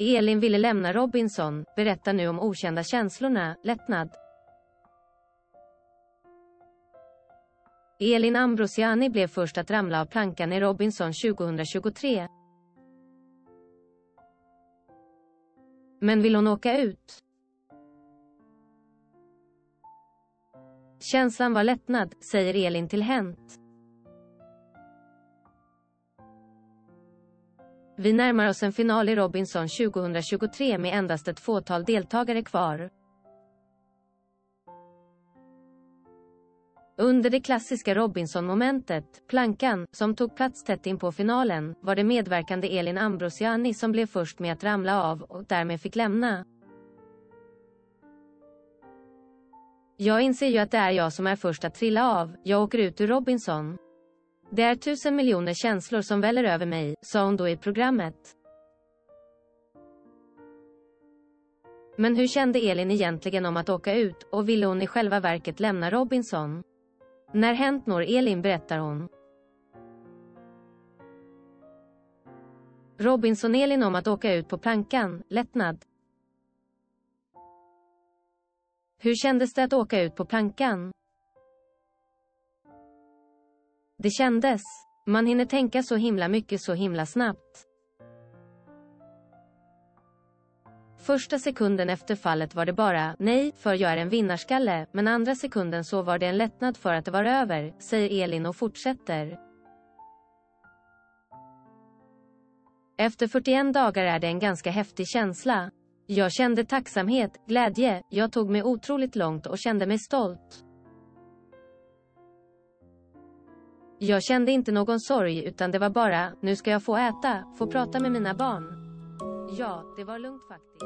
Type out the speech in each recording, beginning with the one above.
Elin ville lämna Robinson, berättar nu om okända känslorna, lättnad. Elin Ambrosiani blev först att ramla av plankan i Robinson 2023. Men vill hon åka ut? Känslan var lättnad, säger Elin till Hänt. Vi närmar oss en final i Robinson 2023 med endast ett fåtal deltagare kvar. Under det klassiska Robinson-momentet, plankan, som tog plats tätt in på finalen, var det medverkande Elin Ambrosiani som blev först med att ramla av och därmed fick lämna. Jag inser ju att det är jag som är först att trilla av, jag åker ut ur Robinson. Det är tusen miljoner känslor som väller över mig, sa hon då i programmet. Men hur kände Elin egentligen om att åka ut, och ville hon i själva verket lämna Robinson? När hänt når Elin berättar hon. Robinson-Elin om att åka ut på plankan, lättnad. Hur kändes det att åka ut på plankan? Det kändes. Man hinner tänka så himla mycket så himla snabbt. Första sekunden efter fallet var det bara nej, för jag är en vinnarskalle, men andra sekunden så var det en lättnad för att det var över, säger Elin och fortsätter. Efter 41 dagar är det en ganska häftig känsla. Jag kände tacksamhet, glädje, jag tog mig otroligt långt och kände mig stolt. Jag kände inte någon sorg utan det var bara, nu ska jag få äta, få prata med mina barn. Ja, det var lugnt faktiskt.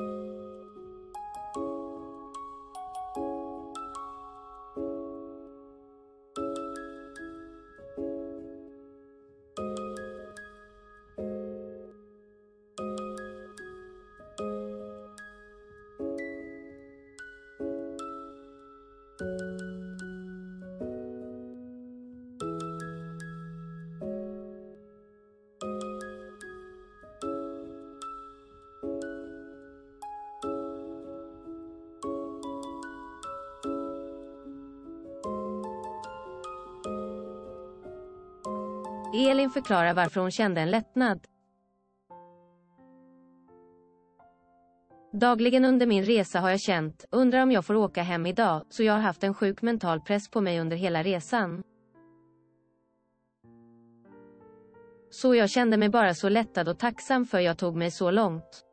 Elin förklarar varför hon kände en lättnad. Dagligen under min resa har jag känt, undrar om jag får åka hem idag, så jag har haft en sjuk mental press på mig under hela resan. Så jag kände mig bara så lättad och tacksam för jag tog mig så långt.